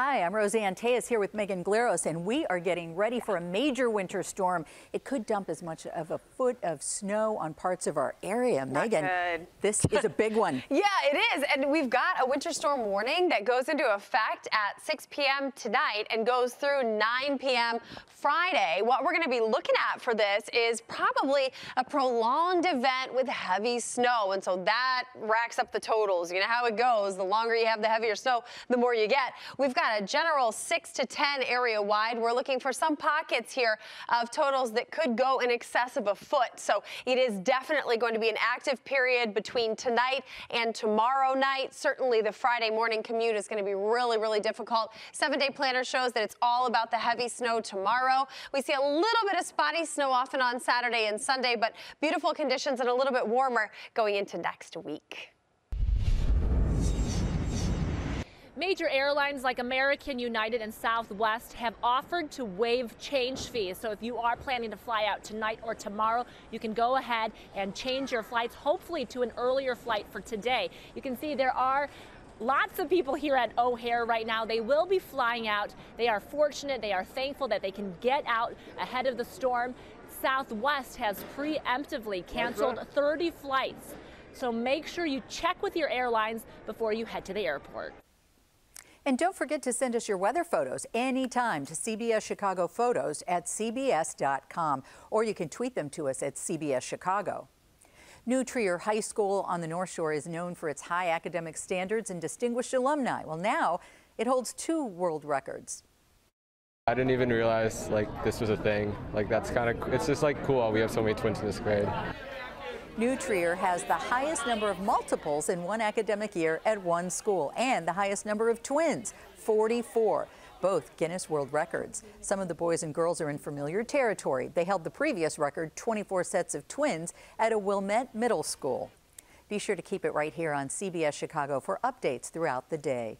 Hi, I'm Roseanne Tellez here with Megan Glaros, and we are getting ready for a major winter storm. It could dump as much of a foot of snow on parts of our area. Not Megan, good. this is a big one. Yeah, it is. And we've got a winter storm warning that goes into effect at 6 p.m. tonight and goes through 9 p.m. Friday. What we're going to be looking at for this is probably a prolonged event with heavy snow. And so that racks up the totals. You know how it goes. The longer you have the heavier snow, the more you get. We've got a general 6 to 10 area wide. We're looking for some pockets here of totals that could go in excess of a foot. So it is definitely going to be an active period between tonight and tomorrow night. Certainly the Friday morning commute is going to be really, really difficult. Seven day planner shows that it's all about the heavy snow tomorrow. We see a little bit of spotty snow off and on Saturday and Sunday, but beautiful conditions and a little bit warmer going into next week. Major airlines like American, United, and Southwest have offered to waive change fees. So if you are planning to fly out tonight or tomorrow, you can go ahead and change your flights, hopefully to an earlier flight for today. You can see there are lots of people here at O'Hare right now. They will be flying out. They are fortunate, they are thankful that they can get out ahead of the storm. Southwest has preemptively canceled 30 flights. So make sure you check with your airlines before you head to the airport. And don't forget to send us your weather photos anytime to CBS Chicago Photos at CBS.com, or you can tweet them to us at CBS Chicago. New Trier High School on the North Shore is known for its high academic standards and distinguished alumni. Well, now it holds two world records. I didn't even realize like this was a thing. Like that's kind of it's just like cool. We have so many twins in this grade. New Trier has the highest number of multiples in one academic year at one school and the highest number of twins, 44, both Guinness World Records. Some of the boys and girls are in familiar territory. They held the previous record, 24 sets of twins, at a Wilmette Middle School. Be sure to keep it right here on CBS Chicago for updates throughout the day.